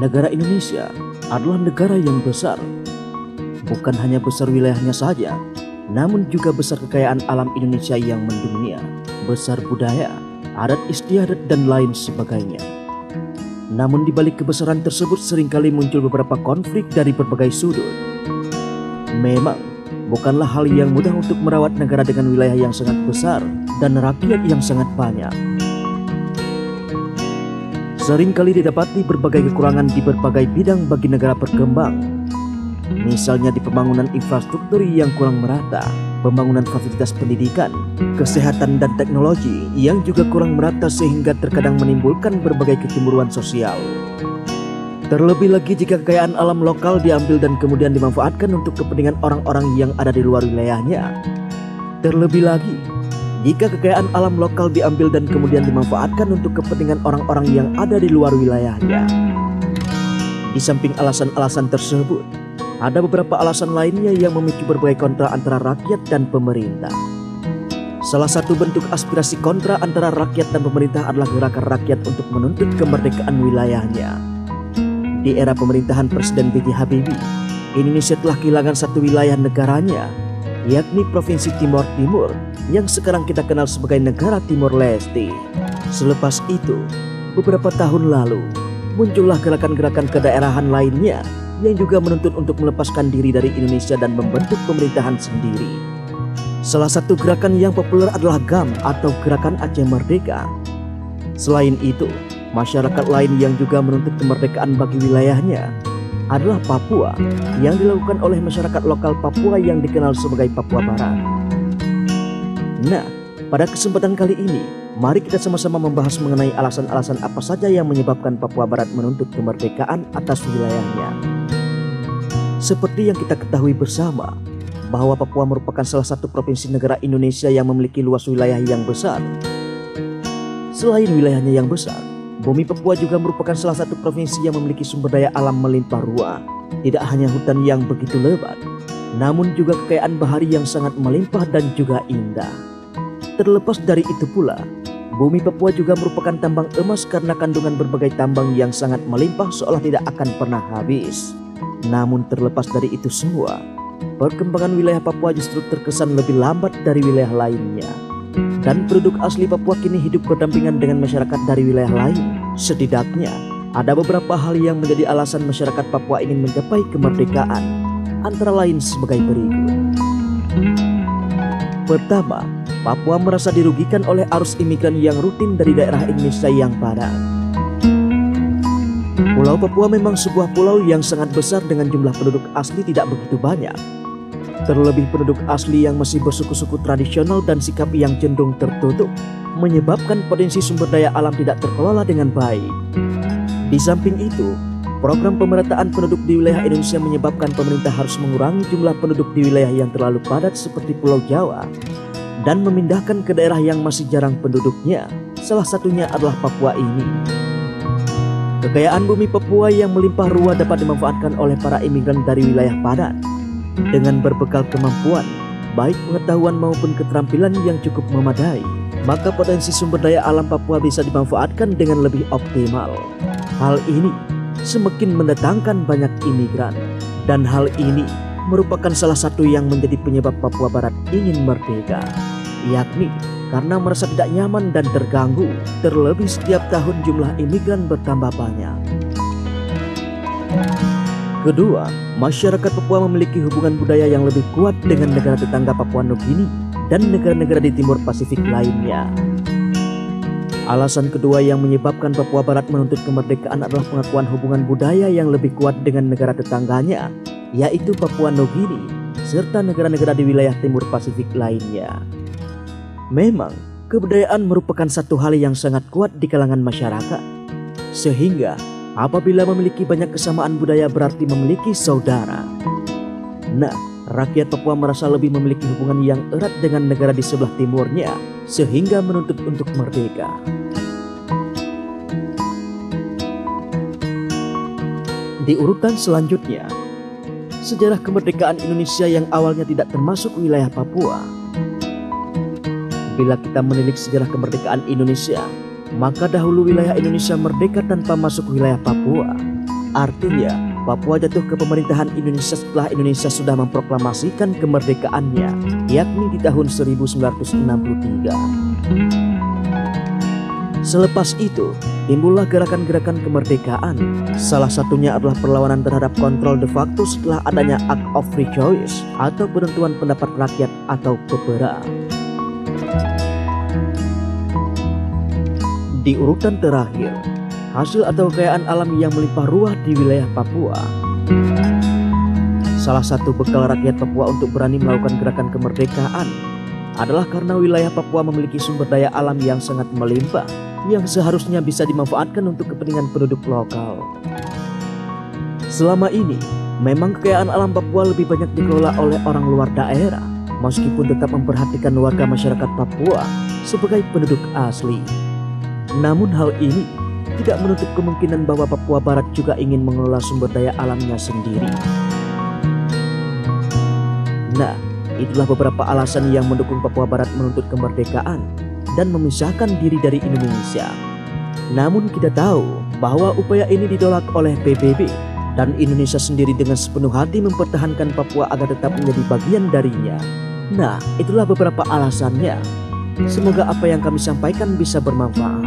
Negara Indonesia adalah negara yang besar. Bukan hanya besar wilayahnya saja, namun juga besar kekayaan alam Indonesia yang mendunia, besar budaya, adat istiadat dan lain sebagainya. Namun di balik kebesaran tersebut sering kali muncul beberapa konflik dari berbagai sudut. Memang bukanlah hal yang mudah untuk merawat negara dengan wilayah yang sangat besar dan rakyat yang sangat banyak. Seringkali didapati berbagai kekurangan di berbagai bidang bagi negara berkembang. Misalnya di pembangunan infrastruktur yang kurang merata, pembangunan fasilitas pendidikan, kesehatan dan teknologi yang juga kurang merata sehingga terkadang menimbulkan berbagai kecemburuan sosial. Terlebih lagi jika kekayaan alam lokal diambil dan kemudian dimanfaatkan untuk kepentingan orang-orang yang ada di luar wilayahnya. Terlebih lagi, jika kekayaan alam lokal diambil dan kemudian dimanfaatkan untuk kepentingan orang-orang yang ada di luar wilayahnya. Di samping alasan-alasan tersebut, ada beberapa alasan lainnya yang memicu berbagai kontra antara rakyat dan pemerintah. Salah satu bentuk aspirasi kontra antara rakyat dan pemerintah adalah gerakan rakyat untuk menuntut kemerdekaan wilayahnya. Di era pemerintahan Presiden B.J. Habibie, Indonesia telah kehilangan satu wilayah negaranya, yakni Provinsi Timor Timur yang sekarang kita kenal sebagai negara Timor Leste. Selepas itu, beberapa tahun lalu, muncullah gerakan-gerakan kedaerahan lainnya yang juga menuntut untuk melepaskan diri dari Indonesia dan membentuk pemerintahan sendiri. Salah satu gerakan yang populer adalah GAM atau Gerakan Aceh Merdeka. Selain itu, masyarakat lain yang juga menuntut kemerdekaan bagi wilayahnya adalah Papua yang dilakukan oleh masyarakat lokal Papua yang dikenal sebagai Papua Barat. Nah, pada kesempatan kali ini, mari kita sama-sama membahas mengenai alasan-alasan apa saja yang menyebabkan Papua Barat menuntut kemerdekaan atas wilayahnya. Seperti yang kita ketahui bersama, bahwa Papua merupakan salah satu provinsi negara Indonesia yang memiliki luas wilayah yang besar. Selain wilayahnya yang besar, bumi Papua juga merupakan salah satu provinsi yang memiliki sumber daya alam melimpah ruah. Tidak hanya hutan yang begitu lebat, namun juga kekayaan bahari yang sangat melimpah dan juga indah. Terlepas dari itu pula, bumi Papua juga merupakan tambang emas karena kandungan berbagai tambang yang sangat melimpah seolah tidak akan pernah habis. Namun terlepas dari itu semua, perkembangan wilayah Papua justru terkesan lebih lambat dari wilayah lainnya. Dan penduduk asli Papua kini hidup berdampingan dengan masyarakat dari wilayah lain. Setidaknya, ada beberapa hal yang menjadi alasan masyarakat Papua ingin mencapai kemerdekaan, antara lain sebagai berikut. Pertama, Papua merasa dirugikan oleh arus imigran yang rutin dari daerah Indonesia yang padat. Pulau Papua memang sebuah pulau yang sangat besar dengan jumlah penduduk asli tidak begitu banyak. Terlebih penduduk asli yang masih bersuku-suku tradisional dan sikap yang cenderung tertutup menyebabkan potensi sumber daya alam tidak terkelola dengan baik. Di samping itu, program pemerataan penduduk di wilayah Indonesia menyebabkan pemerintah harus mengurangi jumlah penduduk di wilayah yang terlalu padat seperti Pulau Jawa dan memindahkan ke daerah yang masih jarang penduduknya. Salah satunya adalah Papua ini. Kekayaan bumi Papua yang melimpah ruah dapat dimanfaatkan oleh para imigran dari wilayah padat. Dengan berbekal kemampuan, baik pengetahuan maupun keterampilan yang cukup memadai, maka potensi sumber daya alam Papua bisa dimanfaatkan dengan lebih optimal. Hal ini semakin mendatangkan banyak imigran, dan hal ini merupakan salah satu yang menjadi penyebab Papua Barat ingin merdeka, yakni karena merasa tidak nyaman dan terganggu, terlebih setiap tahun jumlah imigran bertambah banyak. Kedua, masyarakat Papua memiliki hubungan budaya yang lebih kuat dengan negara tetangga Papua Nugini dan negara-negara di timur Pasifik lainnya. Alasan kedua yang menyebabkan Papua Barat menuntut kemerdekaan adalah pengakuan hubungan budaya yang lebih kuat dengan negara tetangganya, yaitu Papua Nugini, serta negara-negara di wilayah timur Pasifik lainnya. Memang, kebudayaan merupakan satu hal yang sangat kuat di kalangan masyarakat, sehingga apabila memiliki banyak kesamaan budaya berarti memiliki saudara. Nah, rakyat Papua merasa lebih memiliki hubungan yang erat dengan negara di sebelah timurnya, sehingga menuntut untuk merdeka. Di urutan selanjutnya, sejarah kemerdekaan Indonesia yang awalnya tidak termasuk wilayah Papua. Bila kita menilik sejarah kemerdekaan Indonesia, maka dahulu wilayah Indonesia merdeka tanpa masuk wilayah Papua. Artinya, Papua jatuh ke pemerintahan Indonesia setelah Indonesia sudah memproklamasikan kemerdekaannya, yakni di tahun 1963. Selepas itu, timbullah gerakan-gerakan kemerdekaan. Salah satunya adalah perlawanan terhadap kontrol de facto setelah adanya Act of Free Choice atau penentuan pendapat rakyat atau PEPERA. Di urutan terakhir, hasil atau kekayaan alam yang melimpah ruah di wilayah Papua. Salah satu bekal rakyat Papua untuk berani melakukan gerakan kemerdekaan adalah karena wilayah Papua memiliki sumber daya alam yang sangat melimpah yang seharusnya bisa dimanfaatkan untuk kepentingan penduduk lokal. Selama ini, memang kekayaan alam Papua lebih banyak dikelola oleh orang luar daerah, meskipun tetap memperhatikan warga masyarakat Papua sebagai penduduk asli. Namun hal ini tidak menutup kemungkinan bahwa Papua Barat juga ingin mengelola sumber daya alamnya sendiri. Nah, itulah beberapa alasan yang mendukung Papua Barat menuntut kemerdekaan dan memisahkan diri dari Indonesia. Namun kita tahu bahwa upaya ini ditolak oleh PBB dan Indonesia sendiri dengan sepenuh hati mempertahankan Papua agar tetap menjadi bagian darinya. Nah, itulah beberapa alasannya. Semoga apa yang kami sampaikan bisa bermanfaat.